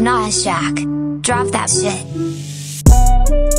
not a Shack. Drop that shit.